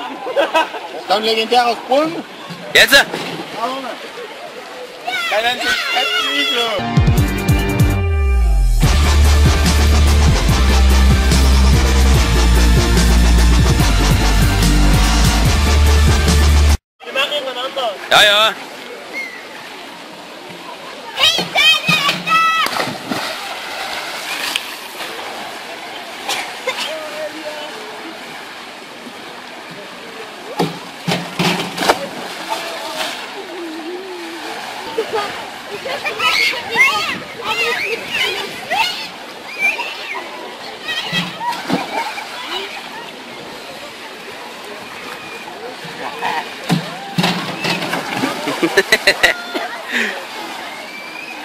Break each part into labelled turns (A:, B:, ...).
A: Dann legendärer Sprung.
B: Jetzt?
A: Ja.
C: Wir machen hintereinander.
B: Ja, ja.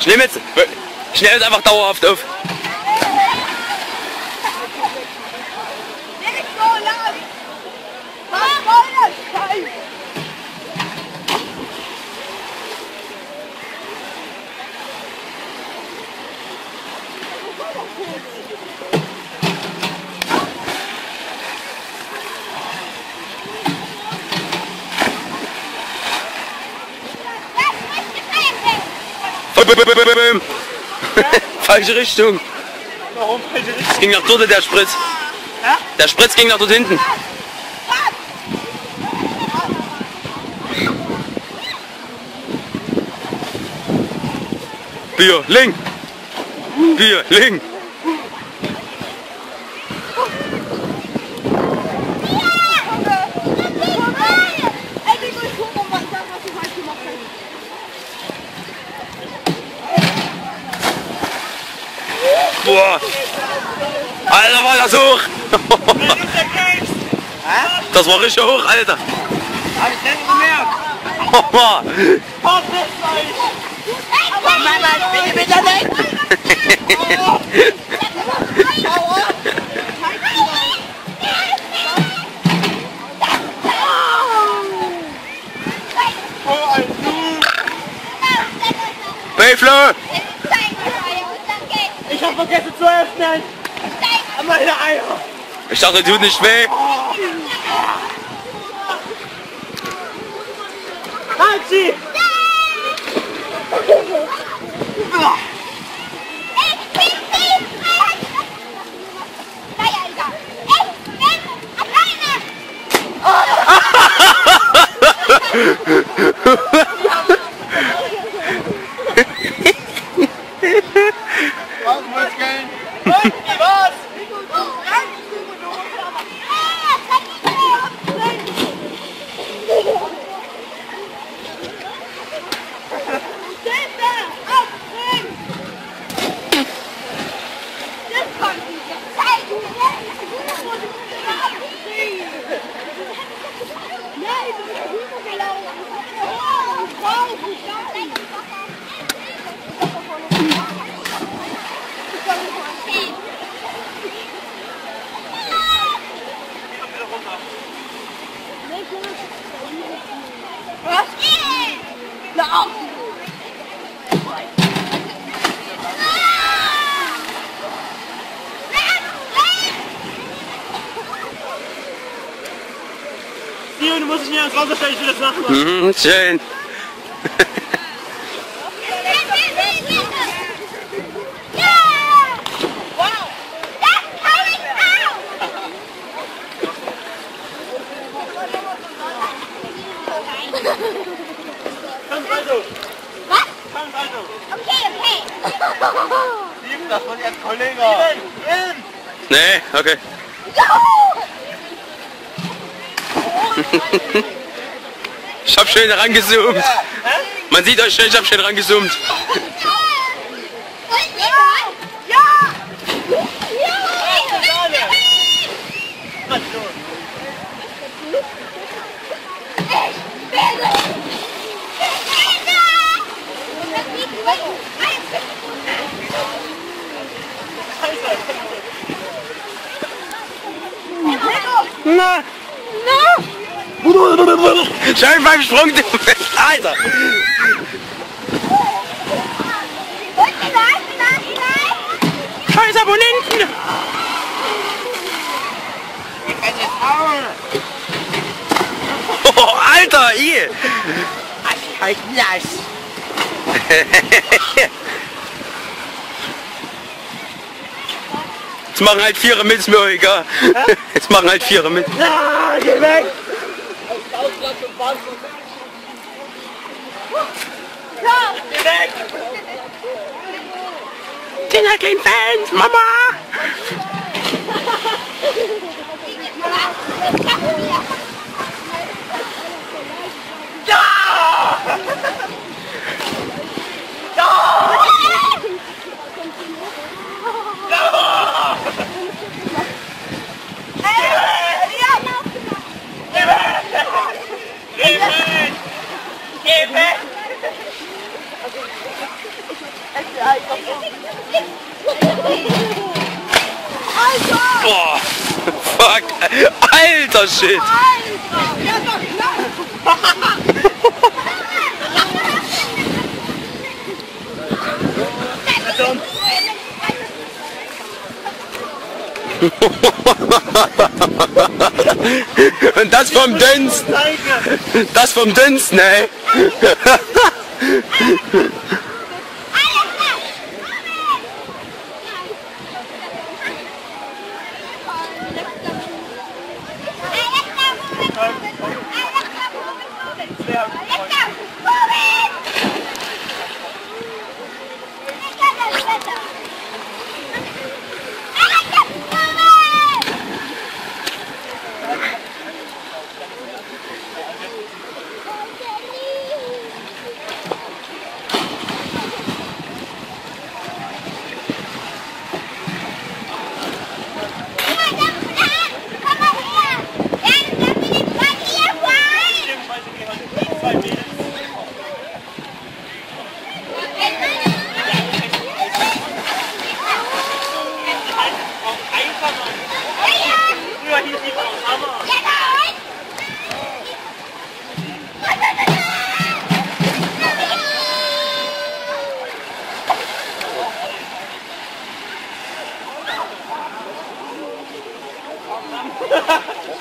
B: Ich nehme jetzt, ich einfach dauerhaft auf. Falsche Richtung.
C: Warum falsche Richtung?
B: Es ging nach dort, der Spritz.
C: Ja?
B: Der Spritz ging nach dort hinten. Bier, Ling. Bier, Ling. Boah. Alter, war das hoch.
C: Das
B: war richtig hoch, Alter.
C: Hab ich nicht gemerkt.
B: Boah.
C: Fahr fest euch.
D: Mama, bitte, bitte nicht!
C: Oh, ein Du.
B: Bayflow.
C: Ich hab vergessen zu öffnen. Meine Eier.
B: Ich dachte, tut nicht weh.
C: Halt sie.
A: Was muss gehen?
C: Was? Sion, du musst dich nicht ans Wasser stellen, ich will das nachmachen.
B: Mhm, schön.
C: Komm also. Komm also.
A: Lieben, das Ihrem Kollegen.
C: Steven,
B: Nee, okay. Ich hab schön rangezoomt. Man sieht euch schön, ich hab schön rangezoomt.
C: Also.
B: Na. Schön beim Sprung, du Alter. Scheiß Abonnenten.
A: Hauen.
B: Alter, i!
D: Halt nass.
B: Jetzt machen halt Vierer mit, ist mir egal. Jetzt machen halt Vierer mit.
C: Ah, geh weg! Geh weg!
B: Kinderkind-Fans, Mama!
C: Geh weg!
B: Boah, fuck, alter Shit! Und das vom Dünst,
C: Danke!
B: das vom Dünst, ne?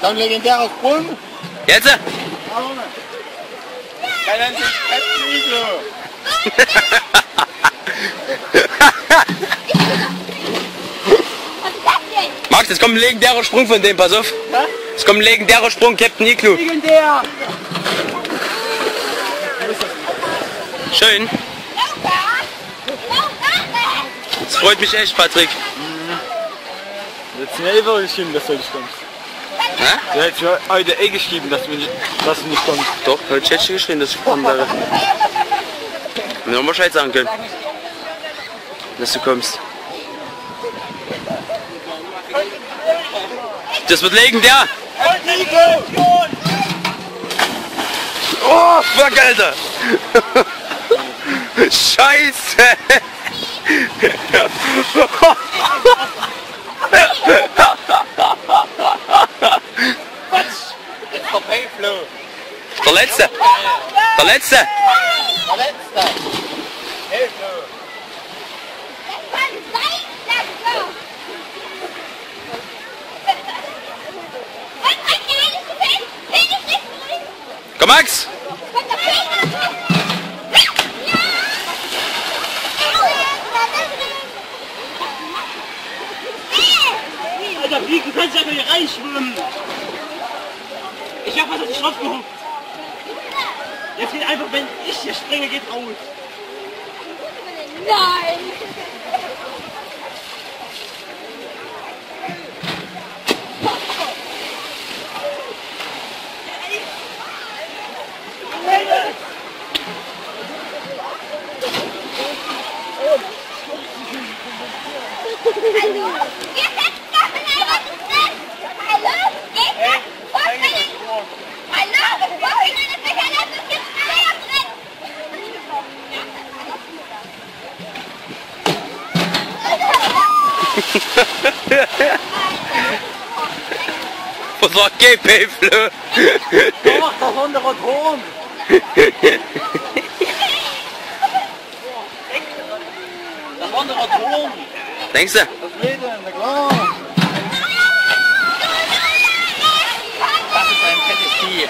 A: Dann legendärer Sprung.
B: Jetzt?
A: Ja, ist Fettflügel.
B: Max, jetzt kommt ein legendärer Sprung von dem, pass auf. Es kommt ein legendärer Sprung, Captain Igloo.
C: Legendär!
B: Schön. Das freut mich echt, Patrick.
A: Jetzt mir einfach geschrieben, dass du nicht kommst.
B: Hä?
A: Du hättest mir heute eh geschrieben, dass du nicht, dass du nicht kommst.
B: Doch, heute hätte ich geschrieben, dass ich kommen wäre. Mir noch mal Bescheid sagen können. Dass du kommst. Das wird legendär. Oh, fuck, Alter. Scheiße. Der letzte. Der letzte. Komm, Max.
E: die. Hello.
B: Was war Gay-Payfle?
C: Doch, das andere Ton. Das andere Ton.
B: Denkst du?
A: Was will denn? Na klar.
E: Das
A: ist ein fettes Vieh.